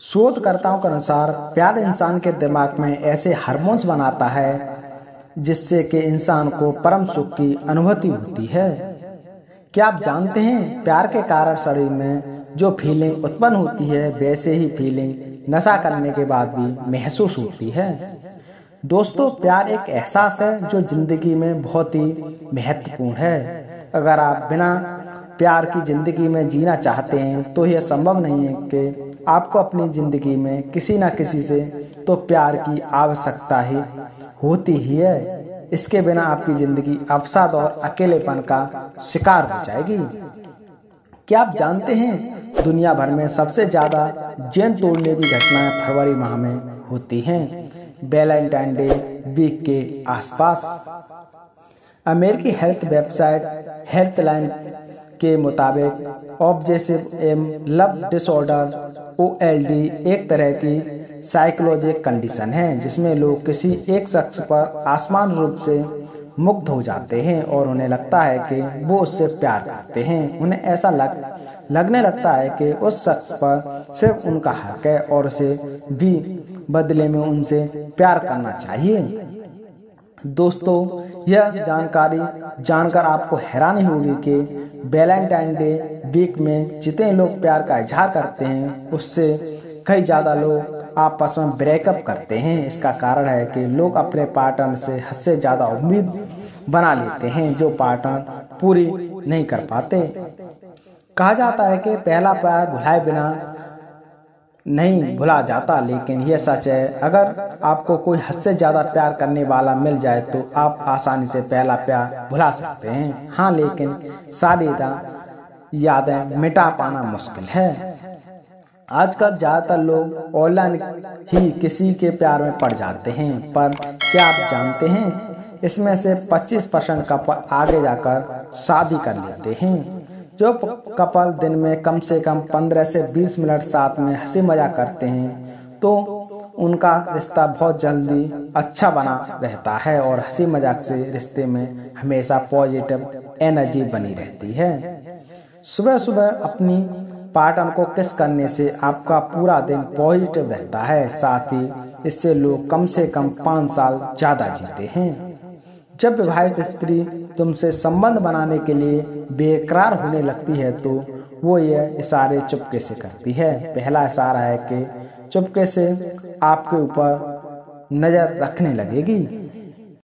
शोधकर्ताओं के अनुसार, प्यार इंसान के दिमाग में ऐसे हार्मोन्स बनाता है, जिससे कि इंसान को परम सुख की अनुभूति होती है। क्या आप जानते हैं, प्यार के कारण शरीर में जो फीलिंग उत्पन्न होती है, वैसे ही फीलिंग नशा करने के बाद भी महसूस होती है। दोस्तों, प्यार एक एहसास है जो ज़िंदगी में बहुत ही महत्वपूर्ण है। अगर आप बिना प्यार की ज़िंदगी में जीना चाहते हैं तो यह संभव नहीं है कि आपको अपनी ज़िंदगी में किसी न किसी से तो प्यार की आवश्यकता ही होती ही है। इसके बिना आपकी ज़िंदगी अवसाद और अकेलेपन का शिकार हो जाएगी। क्या आप जानते हैं, दुनिया भर में सबसे ज़्यादा जैन तोड़ने की घटनाएँ फरवरी माह में होती हैं। वैलेंटाइन डे वीक के आसपास। अमेरिकी हेल्थ वेबसाइट हेल्थलाइन के मुताबिक obsessive M love disorder OLD एक तरह की साइकोलॉजिक कंडीशन है, जिसमें लोग किसी एक शख्स पर आसमान रूप से मुक्त हो जाते हैं और उन्हें लगता है कि वो उससे प्यार करते हैं। उन्हें ऐसा लग, लगने लगता है कि उस शख्स पर सिर्फ़ उनका हक है और उसे भी बदले में उनसे प्यार करना चाहिए। दोस्तों, यह जानकारी जानकर आपको हैरानी होगी कि वैलेंटाइन डे वीक में जितने लोग प्यार का इजहार करते हैं, उससे कई ज़्यादा लोग आपस में ब्रेकअप करते हैं। इसका कारण है कि लोग अपने पार्टनर से हद से ज़्यादा उम्मीद बना लेते हैं, जो पार्टनर पूरी नहीं कर पाते। कहा जाता है कि पहला प्यार भुलाए बिना नहीं भुला जाता, लेकिन यह सच है, अगर आपको कोई हद से ज़्यादा प्यार करने वाला मिल जाए तो आप आसानी से पहला प्यार भुला सकते हैं। हाँ लेकिन सारी यादें मिटा पाना मुश्किल है। आजकल ज़्यादातर लोग ऑनलाइन ही किसी के प्यार में पड़ जाते हैं, पर क्या आप जानते हैं? इसमें से 25 परसेंट कपल आगे जाकर शादी कर लेते हैं। जो कपल दिन में कम से कम 15 से 20 मिनट साथ में हँसी मज़ाक करते हैं तो उनका रिश्ता बहुत जल्दी अच्छा बना रहता है और हँसी मज़ाक से रिश्ते में हमेशा पॉजिटिव एनर्जी बनी रहती है। सुबह सुबह अपनी पार्टनर को किस करने से आपका पूरा दिन पॉजिटिव रहता है, साथ ही इससे लोग कम से कम पाँच साल ज़्यादा जीते हैं। जब विवाहित स्त्री तुमसे संबंध बनाने के लिए बेकरार होने लगती है तो वो ये इशारे चुपके से करती है। पहला इशारा है कि चुपके से आपके ऊपर नज़र रखने लगेगी।